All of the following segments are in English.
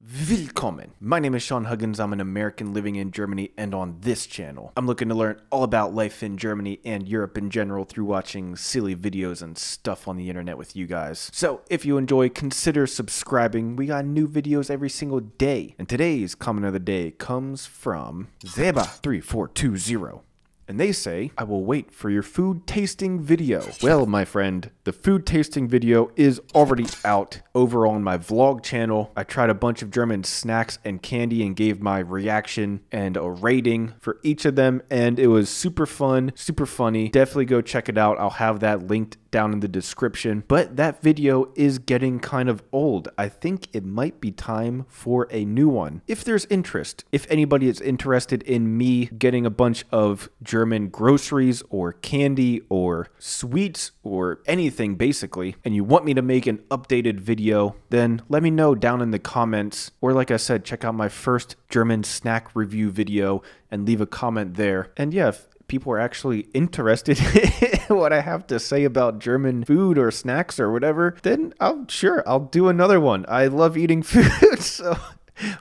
Willkommen! My name is Sean Huggins. I'm an American living in Germany, and on this channel, I'm looking to learn all about life in Germany and Europe in general through watching silly videos and stuff on the internet with you guys. So, if you enjoy, consider subscribing. We got new videos every single day. And today's comment of the day comes from Zeba3420. And they say, I will wait for your food tasting video. Well, my friend, the food tasting video is already out over on my vlog channel. I tried a bunch of German snacks and candy and gave my reaction and a rating for each of them. And it was super fun, super funny. Definitely go check it out. I'll have that linked down in the description. But that video is getting kind of old. I think it might be time for a new one. If there's interest, if anybody is interested in me getting a bunch of German groceries or candy or sweets or anything basically, and you want me to make an updated video, then let me know down in the comments. Or like I said, check out my first German snack review video and leave a comment there. And yeah, if people are actually interested in what I have to say about German food or snacks or whatever, then I'll sure I'll do another one. I love eating food, so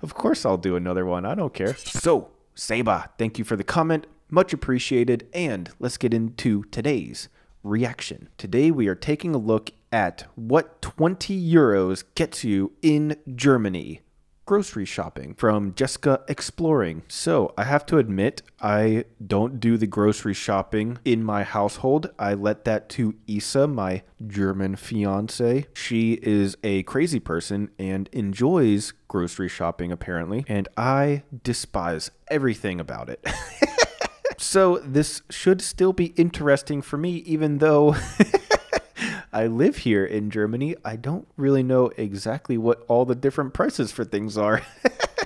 of course I'll do another one. I don't care. So, Seba, thank you for the comment. Much appreciated. And let's get into today's reaction. Today we are taking a look at what 20 euros gets you in Germany grocery shopping from Jessica Exploring. So I have to admit, I don't do the grocery shopping in my household. I let that to Isa, my German fiance. She is a crazy person and enjoys grocery shopping apparently, and I despise everything about it. so this should still be interesting for me, even though. I live here in Germany, I don't really know exactly what all the different prices for things are.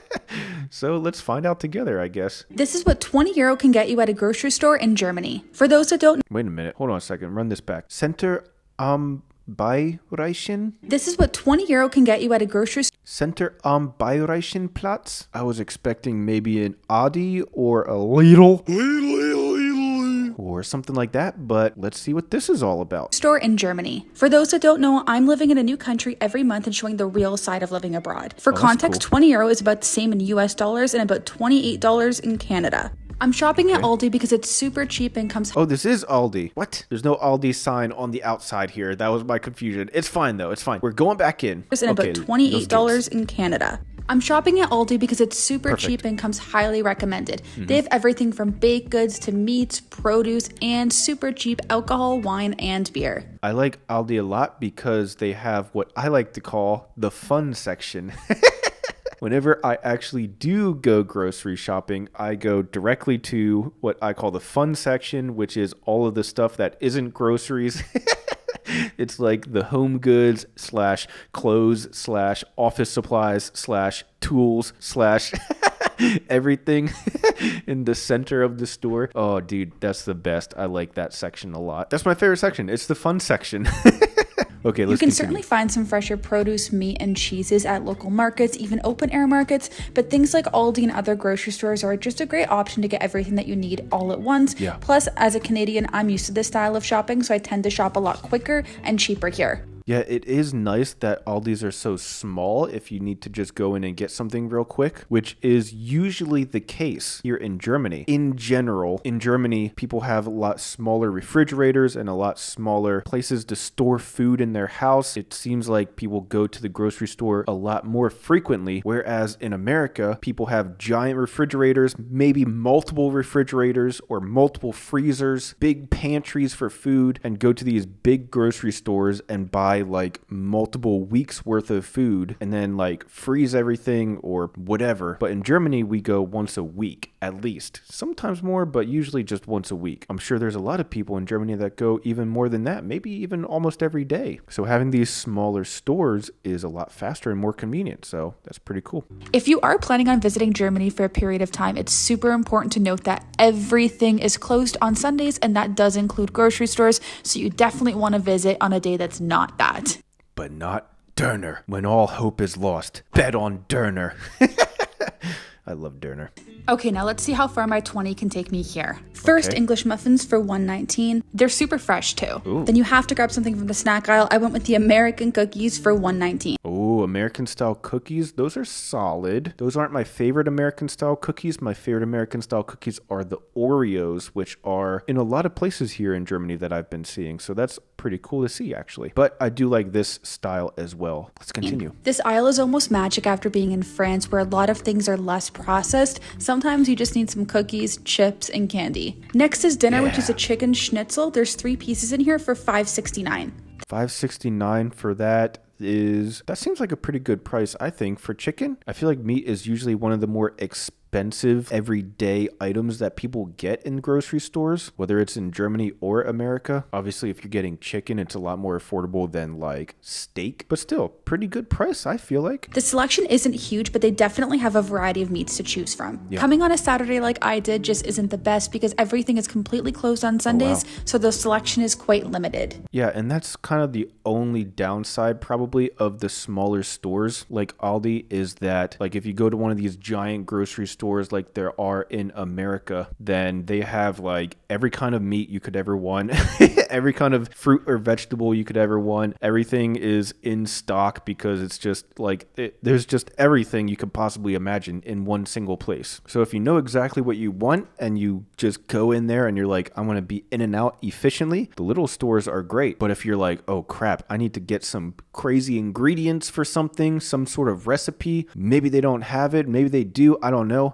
so let's find out together, I guess. This is what 20 euro can get you at a grocery store in Germany. For those that don't Wait a minute. Hold on a second. Run this back. Center am Bayerischen? This is what 20 euro can get you at a grocery store. Center am Bayerischen Platz? I was expecting maybe an Aldi or a Lidl. Or something like that, but let's see what this is all about. Store in Germany. For those that don't know, I'm living in a new country every month and showing the real side of living abroad. For Oh, context, cool. 20 euro is about the same in US dollars and about $28 in Canada. I'm shopping at Aldi because it's super cheap and comes Oh, this is Aldi. What? There's no Aldi sign on the outside here. That was my confusion. It's fine though. It's fine. We're going back in. and about Okay, $28 in Canada. I'm shopping at Aldi because it's super Perfect. cheap and comes highly recommended. Mm-hmm. They have everything from baked goods to meats, produce, and super cheap alcohol, wine, and beer. I like Aldi a lot because they have what I like to call the fun section. Whenever I actually do go grocery shopping, I go directly to what I call the fun section, which is all of the stuff that isn't groceries. it's like the home goods slash clothes slash office supplies slash tools slash everything in the center of the store. Oh, dude, that's the best. I like that section a lot. That's my favorite section. It's the fun section. okay, let's You can continue. certainly find some fresher produce, meat, and cheeses at local markets, even open air markets, but things like Aldi and other grocery stores are just a great option to get everything that you need all at once. Yeah. Plus, as a Canadian, I'm used to this style of shopping, so I tend to shop a lot quicker and cheaper here. Yeah, it is nice that all these are so small if you need to just go in and get something real quick, which is usually the case here in Germany. In general, in Germany, people have a lot smaller refrigerators and a lot smaller places to store food in their house. It seems like people go to the grocery store a lot more frequently, whereas in America, people have giant refrigerators, maybe multiple refrigerators or multiple freezers, big pantries for food, and go to these big grocery stores and buy like multiple weeks worth of food and then like freeze everything or whatever. But in Germany, we go once a week at least, sometimes more, but usually just once a week. I'm sure there's a lot of people in Germany that go even more than that, maybe even almost every day. So having these smaller stores is a lot faster and more convenient. So that's pretty cool. If you are planning on visiting Germany for a period of time, it's super important to note that everything is closed on Sundays, and that does include grocery stores. So you definitely want to visit on a day that's not that. But not Döner. When all hope is lost, bet on Döner. I love Döner. Okay, now let's see how far my 20 can take me here. First, Okay. English muffins for 119. They're super fresh too. Then you have to grab something from the snack aisle. I went with the American cookies for 119. Ooh, Oh, American style cookies. Those are solid. Those aren't my favorite American style cookies. My favorite American style cookies are the Oreos, which are in a lot of places here in Germany that I've been seeing. So that's pretty cool to see, actually. But I do like this style as well. Let's continue. This aisle is almost magic after being in France, where a lot of things are less processed. Sometimes you just need some cookies, chips, and candy. Next is dinner, which is a chicken schnitzel. There's three pieces in here for $5.69. 569 for that is that seems like a pretty good price i think for chicken. I feel like meat is usually one of the more expensive expensive everyday items that people get in grocery stores, whether it's in Germany or America. Obviously, if you're getting chicken, it's a lot more affordable than like steak, but still, pretty good price, I feel like. The selection isn't huge, but they definitely have a variety of meats to choose from. Yeah. Coming on a Saturday like I did just isn't the best because everything is completely closed on oh, Sundays, so the selection is quite limited. Yeah, and that's kind of the only downside probably of the smaller stores like Aldi is that like if you go to one of these giant grocery stores like there are in America, then they have like every kind of meat you could ever want, every kind of fruit or vegetable you could ever want. Everything is in stock because it's just like it, there's just everything you could possibly imagine in one single place. So if you know exactly what you want and you just go in there and you're like I want to be in and out efficiently, the little stores are great. But if you're like, "Oh crap, I need to get some crazy ingredients for something, some sort of recipe, maybe they don't have it, maybe they do, I don't know."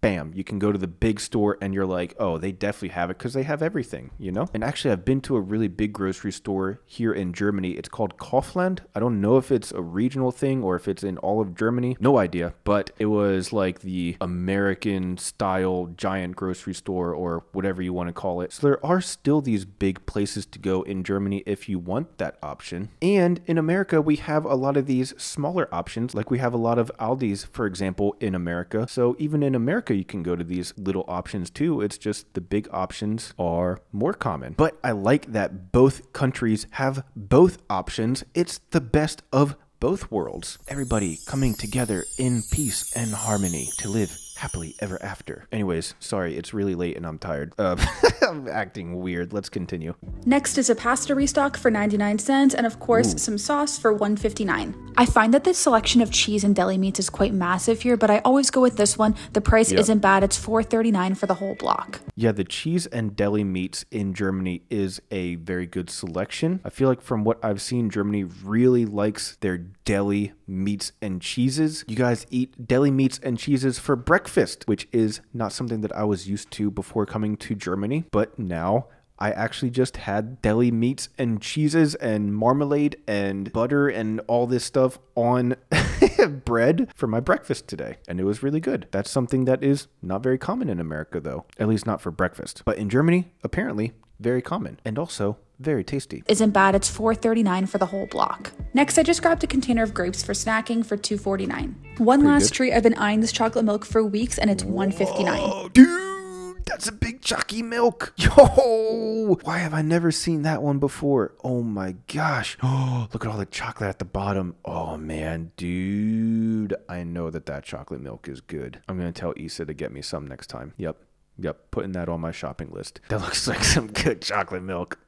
Bam, you can go to the big store and you're like, oh, they definitely have it because they have everything, you know? And actually, I've been to a really big grocery store here in Germany. It's called Kaufland. I don't know if it's a regional thing or if it's in all of Germany. No idea. But it was like the American style giant grocery store or whatever you want to call it. So there are still these big places to go in Germany if you want that option. And in America, we have a lot of these smaller options. Like we have a lot of Aldi's, for example, in America. So even in America, you can go to these little options too. It's just the big options are more common. But I like that both countries have both options. It's the best of both worlds. Everybody coming together in peace and harmony to live happily ever after. Anyways, sorry, it's really late and I'm tired. Uh, I'm acting weird. Let's continue. Next is a pasta restock for 99 cents and of course some sauce for 159. I find that the selection of cheese and deli meats is quite massive here, but I always go with this one. The price Yep. isn't bad. It's 4.39 for the whole block. Yeah, the cheese and deli meats in Germany is a very good selection. I feel like from what I've seen, Germany really likes their deli meats and cheeses. You guys eat deli meats and cheeses for breakfast, which is not something that I was used to before coming to Germany, but now I actually just had deli meats and cheeses and marmalade and butter and all this stuff on bread for my breakfast today. And it was really good. That's something that is not very common in America, though, at least not for breakfast. But in Germany, apparently, very common and also very tasty. Isn't bad. It's 4.39 for the whole block. Next, I just grabbed a container of grapes for snacking for 2.49. One last good. treat. I've been eyeing this chocolate milk for weeks and it's 159. Oh, dude, that's a big chalky milk. Yo, why have I never seen that one before? Oh my gosh. Oh, look at all the chocolate at the bottom. Oh man, dude, I know that that chocolate milk is good. I'm gonna tell Isa to get me some next time. Yep. Yep, putting that on my shopping list. That looks like some good chocolate milk.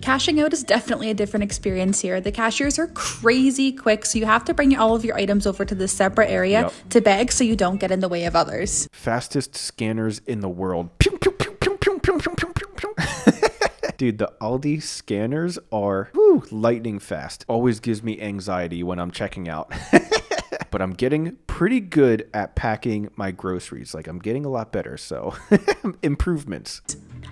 Cashing out is definitely a different experience here. The cashiers are crazy quick, so you have to bring all of your items over to the separate area yep. to beg so you don't get in the way of others. Fastest scanners in the world. Dude, the Aldi scanners are whew, lightning fast. Always gives me anxiety when I'm checking out. but I'm getting pretty good at packing my groceries. Like I'm getting a lot better, so improvements.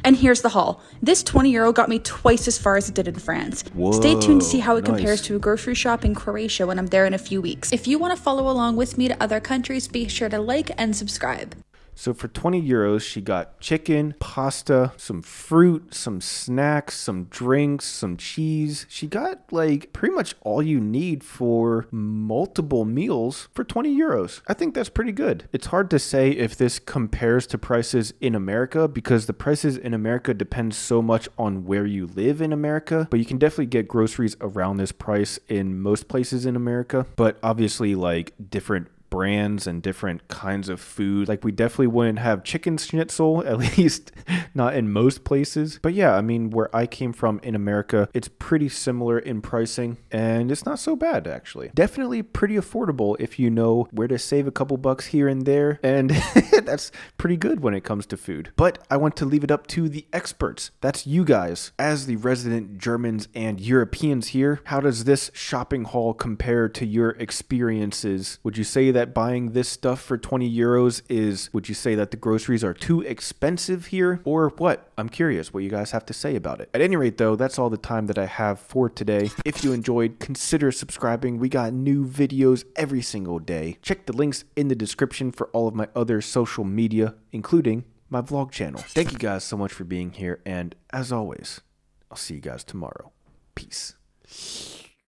And here's the haul. This 20 euro got me twice as far as it did in France. Stay tuned to see how it Whoa, compares to a grocery shop in Croatia when I'm there in a few weeks. If you want to follow along with me to other countries, be sure to like and subscribe. So for 20 euros, she got chicken, pasta, some fruit, some snacks, some drinks, some cheese. She got like pretty much all you need for multiple meals for 20 euros. I think that's pretty good. It's hard to say if this compares to prices in America because the prices in America depend so much on where you live in America, but you can definitely get groceries around this price in most places in America. But obviously, like different brands and different kinds of food. Like we definitely wouldn't have chicken schnitzel, at least not in most places. But yeah, I mean, where I came from in America, it's pretty similar in pricing and it's not so bad actually. Definitely pretty affordable if you know where to save a couple bucks here and there. And that's pretty good when it comes to food. But I want to leave it up to the experts. That's you guys. As the resident Germans and Europeans here, how does this shopping haul compare to your experiences? Would you say that buying this stuff for 20 euros is, would you say that the groceries are too expensive here? Or what? I'm curious what you guys have to say about it. At any rate, though, that's all the time that I have for today. If you enjoyed, consider subscribing. We got new videos every single day. Check the links in the description for all of my other social media, including my vlog channel. Thank you guys so much for being here, and as always, I'll see you guys tomorrow. Peace.